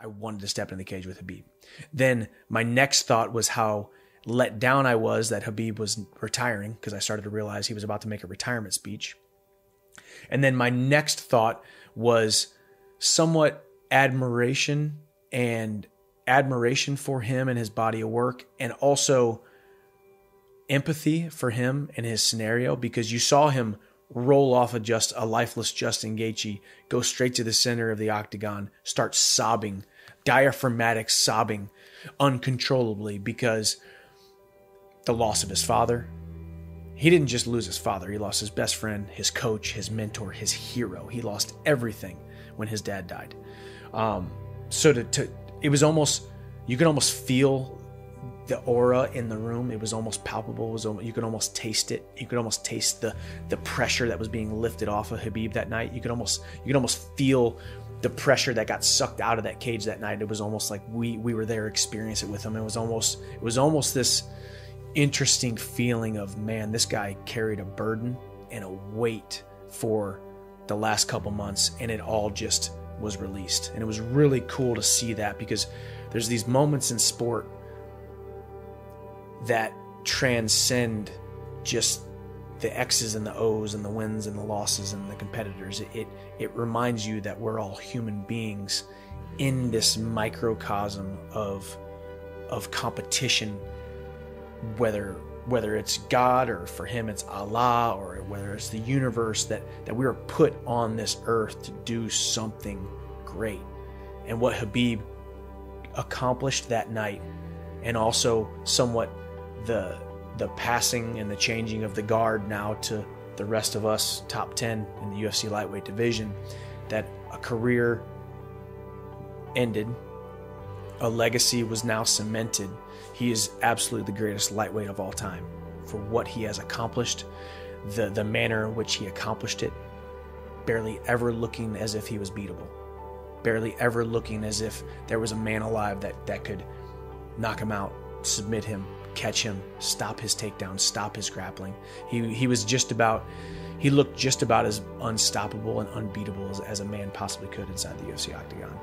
I wanted to step in the cage with Khabib. Then my next thought was how let down I was that Habib was retiring because I started to realize he was about to make a retirement speech. And then my next thought was somewhat admiration and admiration for him and his body of work, and also empathy for him and his scenario because you saw him roll off of just a lifeless Justin Gaethje, go straight to the center of the octagon, start sobbing, diaphragmatic sobbing uncontrollably because the loss of his father. He didn't just lose his father, he lost his best friend, his coach, his mentor, his hero. He lost everything when his dad died. Um, so to, to it was almost you could almost feel the aura in the room. It was almost palpable. It was almost, you could almost taste it. You could almost taste the the pressure that was being lifted off of Habib that night. You could almost you could almost feel the pressure that got sucked out of that cage that night. It was almost like we we were there experiencing it with him. It was almost it was almost this interesting feeling of man, this guy carried a burden and a weight for the last couple months, and it all just was released. And it was really cool to see that because there's these moments in sport that transcend just the X's and the O's and the wins and the losses and the competitors. It, it, it reminds you that we're all human beings in this microcosm of of competition, whether whether it's God or for him it's Allah or whether it's the universe that that we are put on this earth to do something great. And what Habib accomplished that night and also somewhat the the passing and the changing of the guard now to the rest of us top 10 in the UFC lightweight division that a career ended a legacy was now cemented. He is absolutely the greatest lightweight of all time for what he has accomplished the the manner in which he accomplished it barely ever looking as if he was beatable barely ever looking as if there was a man alive that that could knock him out submit him catch him, stop his takedown, stop his grappling. He he was just about he looked just about as unstoppable and unbeatable as, as a man possibly could inside the UFC octagon.